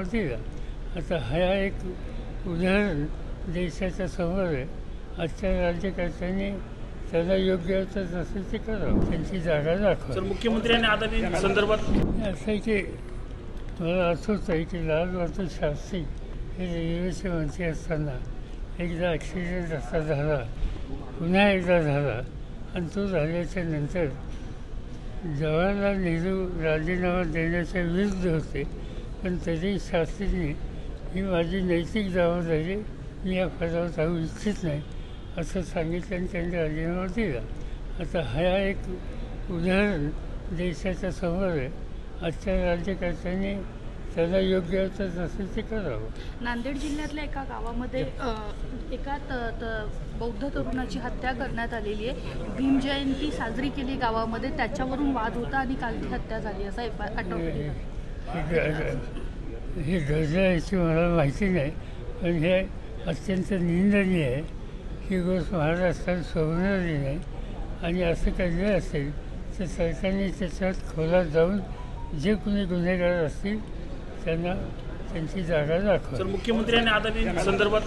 का? आता हा एक उदाहरण देशाच्या समोर आहे. आजच्या राज्यकर्त्यांनी त्यांना योग्य होतं तसं ते करावं. त्यांची जागा दाखवा मुख्यमंत्र्यांनी संदर्भात असं आहे की मला आठवत आहे की लाल बहादूर शास्त्री हे रेल्वेचे मंत्री असताना एकदा ॲक्सिडेंट असा झाला. पुन्हा एकदा झाला. आणि तो झाल्याच्यानंतर जवाहरलाल नेहरू राजीनामा देण्याच्या विरुद्ध होते. पण तरी शास्त्रीने ही माझी नैतिक जबाबदारी मी या पदावर जाऊ इच्छित नाही असं सांगितलं आणि त्यांनी राजीनामा दिला. आता ह्या एक उदाहरण देशाच्या समोर आहे. आजच्या राज्यकर्त्यांनी त्यांना योग्य होतं तसं ते करावं. नांदेड जिल्ह्यातल्या एका गावामध्ये एका त, त, बौद्ध तरुणाची हत्या करण्यात आलेली आहे. भीम जयंती साजरी केली गावामध्ये त्याच्यावरून वाद होता आणि काल ती हत्या झाली असा एफ आय हे आठवलं हे घडलं याची मला माहिती नाही पण हे अत्यंत निंदनीय आहे. ही गोष्ट महाराष्ट्रात शोभणारी नाही. आणि असं काही असेल तर सरकारने त्याच्यात खोलात जाऊन जे कोणी गुन्हेगार असतील त्यांना त्यांची जागा दाखवा. मुख्यमंत्र्यांनी आता संदर्भात